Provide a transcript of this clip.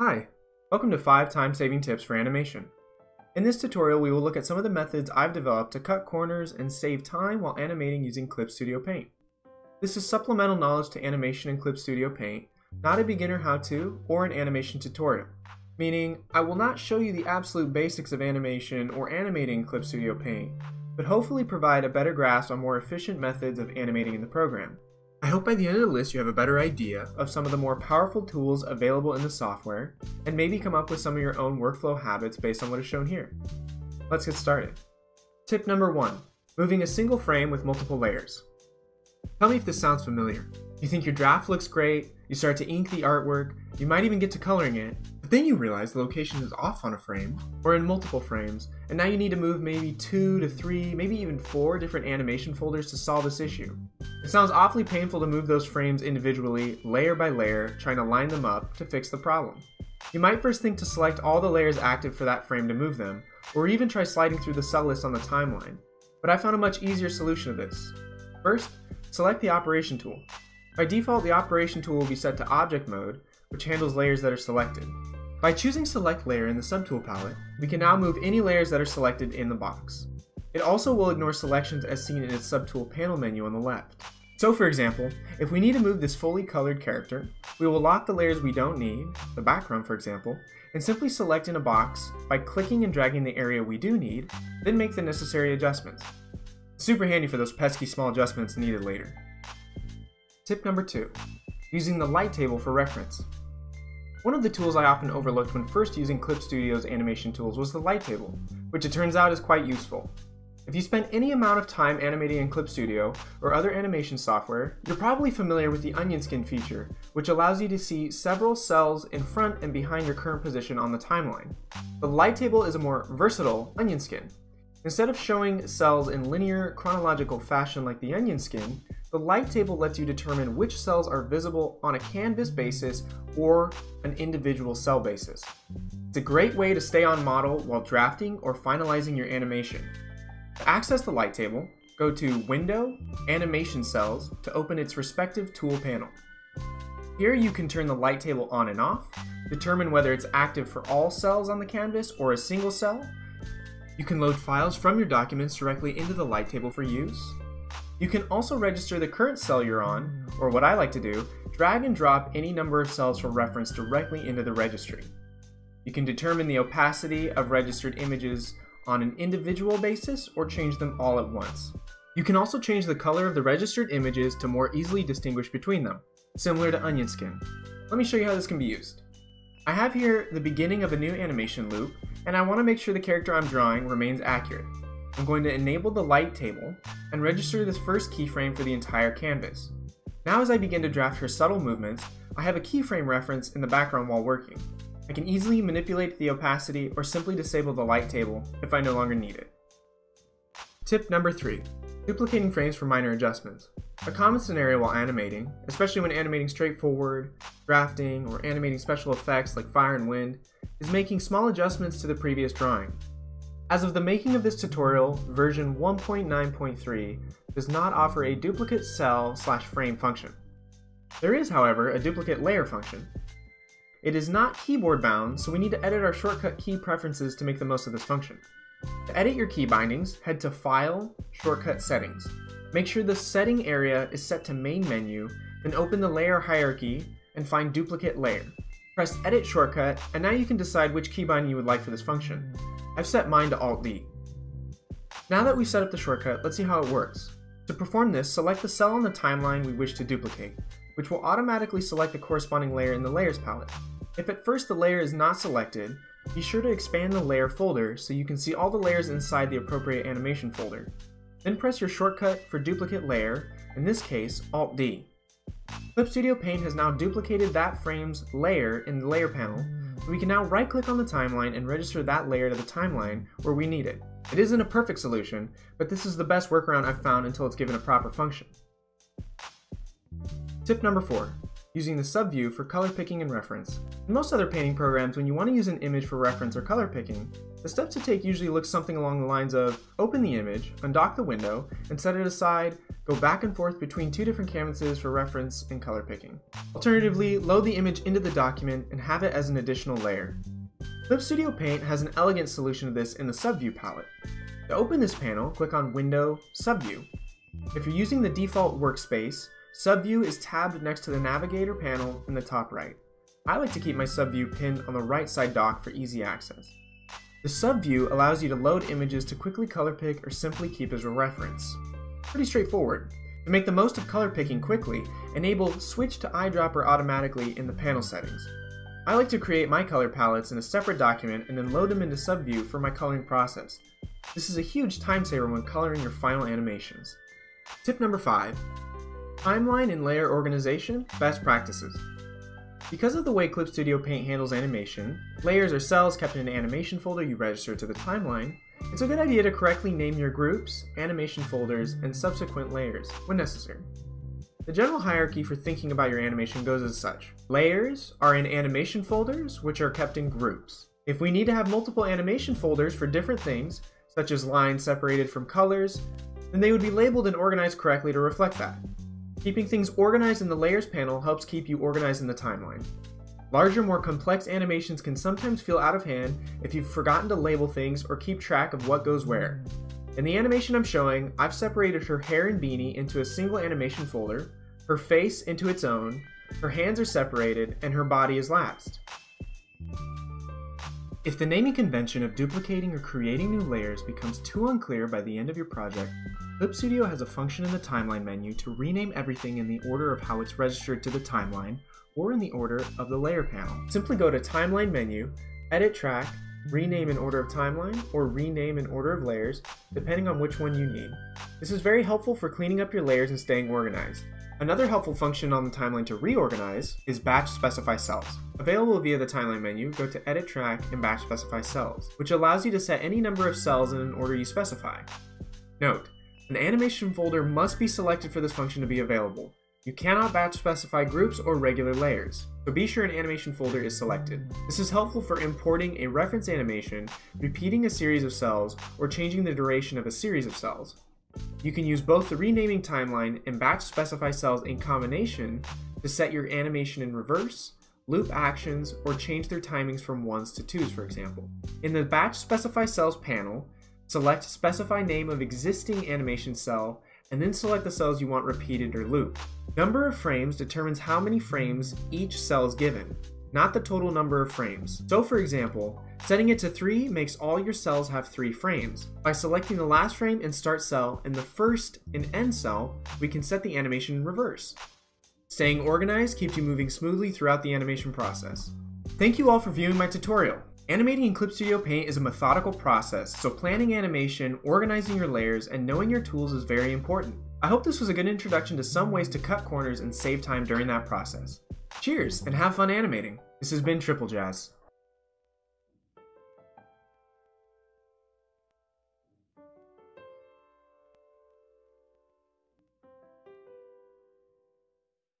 Hi, welcome to 5 time saving tips for animation. In this tutorial we will look at some of the methods I've developed to cut corners and save time while animating using Clip Studio Paint. This is supplemental knowledge to animation in Clip Studio Paint, not a beginner how-to or an animation tutorial. Meaning, I will not show you the absolute basics of animation or animating in Clip Studio Paint, but hopefully provide a better grasp on more efficient methods of animating in the program. I hope by the end of the list you have a better idea of some of the more powerful tools available in the software, and maybe come up with some of your own workflow habits based on what is shown here. Let's get started. Tip number one, moving a single frame with multiple layers. Tell me if this sounds familiar. You think your draft looks great, you start to ink the artwork, you might even get to coloring it, but then you realize the location is off on a frame, or in multiple frames, and now you need to move maybe two to three, maybe even four different animation folders to solve this issue. It sounds awfully painful to move those frames individually, layer by layer, trying to line them up to fix the problem. You might first think to select all the layers active for that frame to move them, or even try sliding through the cell list on the timeline, but I found a much easier solution to this. First, select the operation tool. By default, the operation tool will be set to object mode, which handles layers that are selected. By choosing select layer in the subtool palette, we can now move any layers that are selected in the box. It also will ignore selections as seen in its subtool panel menu on the left. So for example, if we need to move this fully colored character, we will lock the layers we don't need, the background for example, and simply select in a box by clicking and dragging the area we do need, then make the necessary adjustments. Super handy for those pesky small adjustments needed later. Tip number two, using the light table for reference. One of the tools I often overlooked when first using Clip Studio's animation tools was the light table, which it turns out is quite useful. If you spend any amount of time animating in Clip Studio or other animation software, you're probably familiar with the onion skin feature, which allows you to see several cells in front and behind your current position on the timeline. The light table is a more versatile onion skin. Instead of showing cells in linear, chronological fashion like the onion skin, the light table lets you determine which cells are visible on a canvas basis or an individual cell basis. It's a great way to stay on model while drafting or finalizing your animation. Access the light table, go to Window, Animation Cells to open its respective tool panel. Here you can turn the light table on and off, determine whether it's active for all cells on the canvas or a single cell. You can load files from your documents directly into the light table for use. You can also register the current cell you're on, or what I like to do, drag and drop any number of cells for reference directly into the registry. You can determine the opacity of registered images on an individual basis or change them all at once. You can also change the color of the registered images to more easily distinguish between them, similar to onion skin. Let me show you how this can be used. I have here the beginning of a new animation loop, and I want to make sure the character I'm drawing remains accurate. I'm going to enable the light table and register this first keyframe for the entire canvas. Now as I begin to draft her subtle movements, I have a keyframe reference in the background while working. I can easily manipulate the opacity or simply disable the light table if I no longer need it. Tip number 3. Duplicating frames for minor adjustments. A common scenario while animating, especially when animating straightforward, drafting, or animating special effects like fire and wind, is making small adjustments to the previous drawing. As of the making of this tutorial, version 1.9.3 does not offer a duplicate cell slash frame function. There is, however, a duplicate layer function, it is not keyboard bound, so we need to edit our shortcut key preferences to make the most of this function. To edit your key bindings, head to File, Shortcut Settings. Make sure the setting area is set to Main Menu, then open the layer hierarchy and find Duplicate Layer. Press Edit shortcut, and now you can decide which key binding you would like for this function. I've set mine to Alt-D. Now that we've set up the shortcut, let's see how it works. To perform this, select the cell on the timeline we wish to duplicate, which will automatically select the corresponding layer in the Layers palette. If at first the layer is not selected, be sure to expand the layer folder so you can see all the layers inside the appropriate animation folder. Then press your shortcut for duplicate layer, in this case Alt-D. Clip Studio Paint has now duplicated that frame's layer in the layer panel, so we can now right click on the timeline and register that layer to the timeline where we need it. It isn't a perfect solution, but this is the best workaround I've found until it's given a proper function. Tip number 4 using the subview for color picking and reference. In most other painting programs, when you want to use an image for reference or color picking, The steps to take usually look something along the lines of open the image, undock the window, and set it aside, go back and forth between two different canvases for reference and color picking. Alternatively, load the image into the document and have it as an additional layer. Clip Studio Paint has an elegant solution to this in the Subview palette. To open this panel, click on Window, Subview. If you're using the default workspace, Subview is tabbed next to the Navigator panel in the top right. I like to keep my subview pinned on the right side dock for easy access. The subview allows you to load images to quickly color pick or simply keep as a reference. Pretty straightforward. To make the most of color picking quickly, enable Switch to Eyedropper automatically in the panel settings. I like to create my color palettes in a separate document and then load them into Subview for my coloring process. This is a huge time saver when coloring your final animations. Tip number 5. Timeline and layer organization, best practices. Because of the way Clip Studio Paint handles animation, layers are cells kept in an animation folder you register to the timeline, it's a good idea to correctly name your groups, animation folders, and subsequent layers when necessary. The general hierarchy for thinking about your animation goes as such. Layers are in animation folders, which are kept in groups. If we need to have multiple animation folders for different things, such as lines separated from colors, then they would be labeled and organized correctly to reflect that. Keeping things organized in the Layers panel helps keep you organized in the timeline. Larger, more complex animations can sometimes feel out of hand if you've forgotten to label things or keep track of what goes where. In the animation I'm showing, I've separated her hair and beanie into a single animation folder, her face into its own, her hands are separated, and her body is last. If the naming convention of duplicating or creating new layers becomes too unclear by the end of your project, Clip Studio has a function in the timeline menu to rename everything in the order of how it's registered to the timeline or in the order of the layer panel. Simply go to Timeline menu, Edit Track, rename in order of timeline, or rename in order of layers, depending on which one you need. This is very helpful for cleaning up your layers and staying organized. Another helpful function on the timeline to reorganize is batch specify cells. Available via the timeline menu, go to edit track and batch specify cells, which allows you to set any number of cells in an order you specify. Note, an animation folder must be selected for this function to be available. You cannot batch specify groups or regular layers, so be sure an animation folder is selected. This is helpful for importing a reference animation, repeating a series of cells, or changing the duration of a series of cells. You can use both the renaming timeline and batch specify cells in combination to set your animation in reverse, loop actions, or change their timings from 1s to 2s for example. In the batch specify cells panel, select specify name of existing animation cell and then select the cells you want repeated or looped. Number of frames determines how many frames each cell is given, not the total number of frames. So for example, setting it to 3 makes all your cells have 3 frames. By selecting the last frame and start cell and the first and end cell, we can set the animation in reverse. Staying organized keeps you moving smoothly throughout the animation process. Thank you all for viewing my tutorial. Animating in Clip Studio Paint is a methodical process, so planning animation, organizing your layers, and knowing your tools is very important. I hope this was a good introduction to some ways to cut corners and save time during that process. Cheers, and have fun animating. This has been tripplejaz.